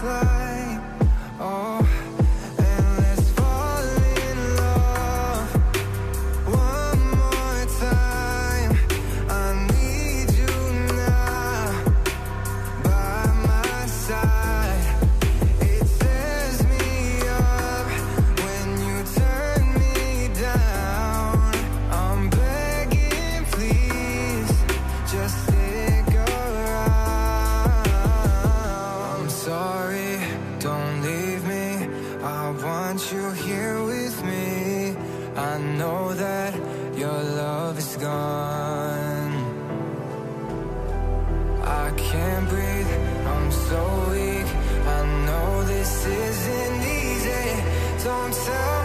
fly. aren't you here with me? I know that your love is gone. I can't breathe, I'm so weak. I know this isn't easy. Don't tell.